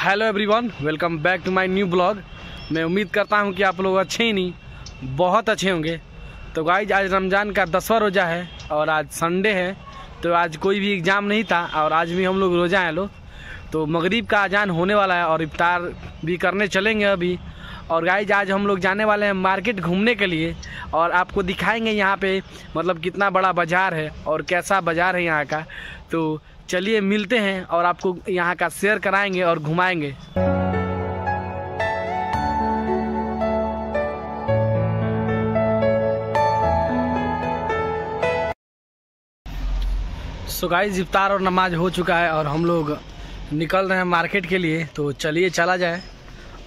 Hello everyone welcome back to my new blog मैं उम्मीद करता हूँ कि आप लोग अच्छे ही नहीं, बहुत अच्छे होंगे। तो गाइज़ आज रमज़ान का दसवा रोज़ा है और आज संडे है। तो आज कोई भी एग्ज़ाम नहीं था और आज भी हम लोग रोज़ा हैं लोग। तो मगरिब का अजान होने वाला है और इफ्तार भी करने चलेंगे अभी। और गाइज़ आज हम लोग जाने वाले हैं मार्केट घूमने के लिए और आपको दिखाएँगे यहाँ पे मतलब कितना बड़ा बाज़ार है और कैसा बाज़ार है यहाँ का। तो चलिए मिलते हैं और आपको यहाँ का शेयर कराएँगे और घुमाएँगे। सो गाइस इफ्तार और नमाज़ हो चुका है और हम लोग निकल रहे हैं मार्केट के लिए तो चलिए चला जाए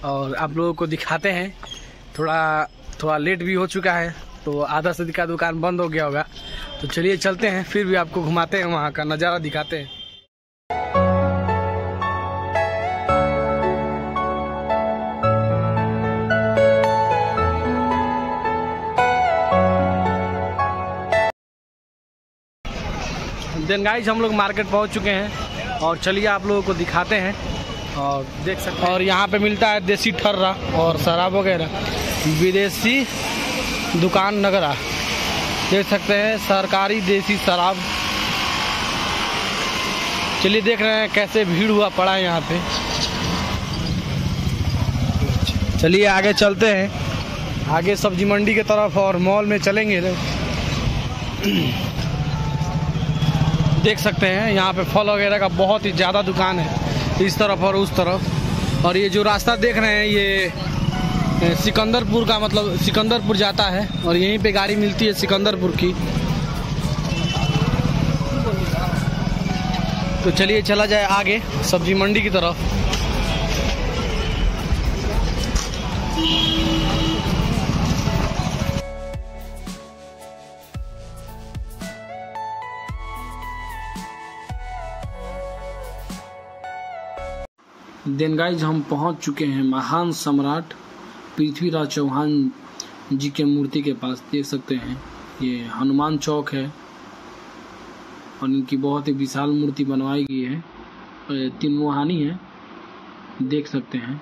और आप लोगों को दिखाते हैं। थोड़ा थोड़ा लेट भी हो चुका है तो आधा से का दुकान बंद हो गया होगा। तो चलिए चलते हैं, फिर भी आपको घुमाते हैं, वहाँ का नज़ारा दिखाते हैं। देन गाइज़ हम लोग मार्केट पहुँच चुके हैं और चलिए आप लोगों को दिखाते हैं और देख सकते हैं। और यहाँ पे मिलता है देसी ठर्रा और शराब वगैरह। विदेशी दुकान नगरा। देख सकते हैं सरकारी देसी शराब। चलिए देख रहे हैं कैसे भीड़ हुआ पड़ा है यहाँ पे। चलिए आगे चलते हैं। आगे सब्ज़ी मंडी की तरफ़ और मॉल में चलेंगे। देख सकते हैं, यहाँ पे फल वगैरह का बहुत ही ज़्यादा दुकान है, इस तरफ़ और उस तरफ़। और ये जो रास्ता देख रहे हैं, ये सिकंदरपुर का मतलब सिकंदरपुर जाता है, और यहीं पे गाड़ी मिलती है सिकंदरपुर की। तो चलिए, चला जाए आगे सब्ज़ी मंडी की तरफ़। देन गाइज़, हम पहुँच चुके हैं महान सम्राट पृथ्वीराज चौहान जी के मूर्ति के पास। देख सकते हैं, ये हनुमान चौक है और इनकी बहुत ही विशाल मूर्ति बनवाई गई है। तीन मुहानी है, देख सकते हैं।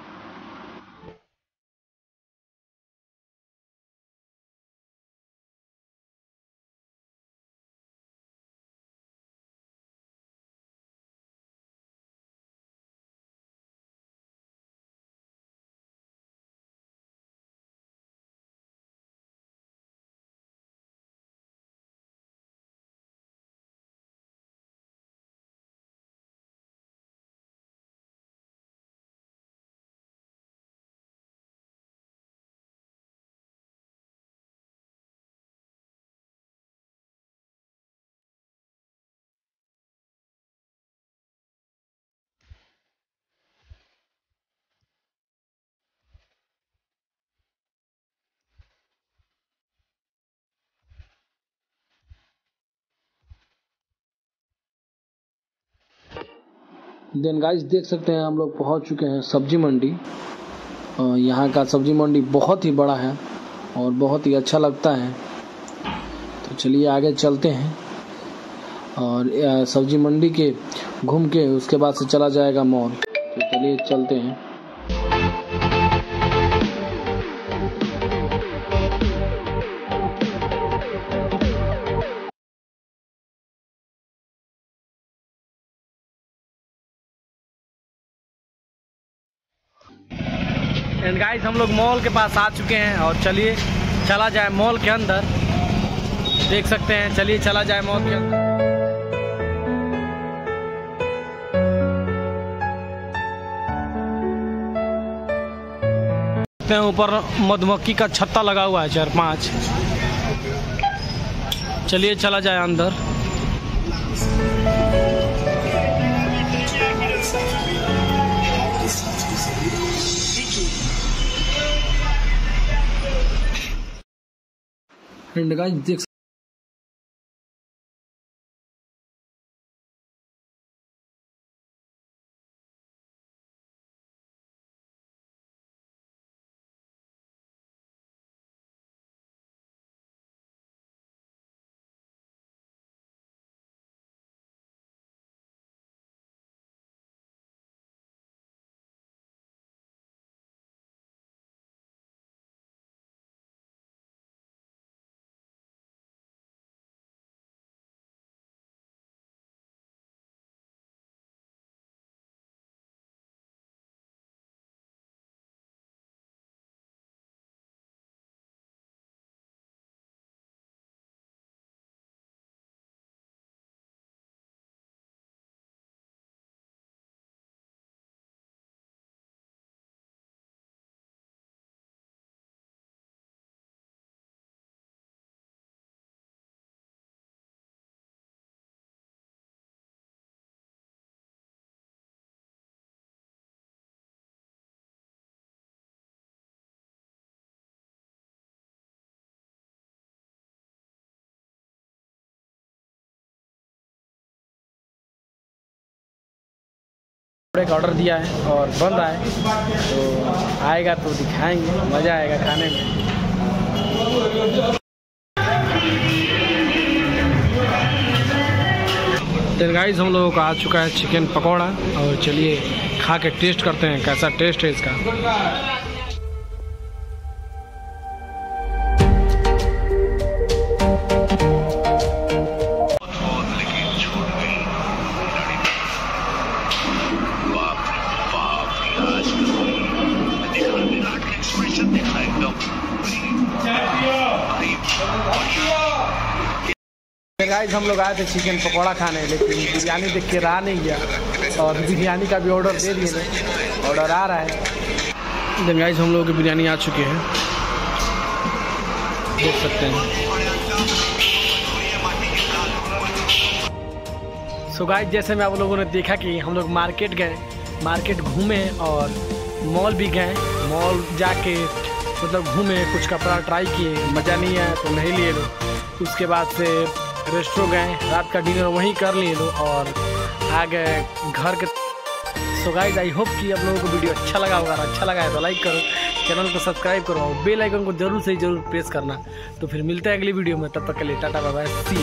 देन गाइस देख सकते हैं, हम लोग पहुँच चुके हैं सब्ज़ी मंडी। यहाँ का सब्ज़ी मंडी बहुत ही बड़ा है और बहुत ही अच्छा लगता है। तो चलिए आगे चलते हैं। और सब्ज़ी मंडी के घूम के उसके बाद से चला जाएगा मॉल। तो चलिए चलते हैं। गाइस हम लोग मॉल के पास आ चुके हैं और चलिए, चला जाए मॉल के अंदर। देख सकते हैं, चलिए, चला जाए मॉल के अंदर। ऊपर मधुमक्खी का छत्ता लगा हुआ है, चार पाँच। चलिए, चला जाए अंदर। एंड गाइस देख पकौड़े का ऑर्डर दिया है और बंद आए तो आएगा तो दिखाएँगे, मज़ा आएगा खाने में। तेलगाइज गाइस हम लोगों का आ चुका है चिकन पकौड़ा और चलिए खा के टेस्ट करते हैं, कैसा टेस्ट है इसका। गाइस हम लोग आए थे चिकन पकौड़ा खाने, लेकिन बिरयानी देख के रहा नहीं गया। और बिरयानी का भी ऑर्डर दे दिए ऑर्डर आ रहा है। देन गाइस हम लोग की बिरयानी आ चुकी है। देख सकते हैं। सो गाइस जैसे मैं आप लोगों ने देखा कि हम लोग मार्केट गए मार्केट घूमे और मॉल भी गए। मॉल जाके मतलब घूमे, कुछ कपड़ा ट्राई किए, मज़ा नहीं आया तो नहीं लिए लोग। उसके बाद से रेस्टोरेंट गए, रात का डिनर वहीं कर लिए लोग और आ गए घर के सो गाइस आई होप कि आप लोगों को वीडियो अच्छा लगा होगा। अच्छा लगा है तो लाइक करो चैनल को सब्सक्राइब करो और बेल आइकन को ज़रूर से ज़रूर प्रेस करना। तो फिर मिलते हैं अगली वीडियो में, तब तक के लिए टाटा बाय सी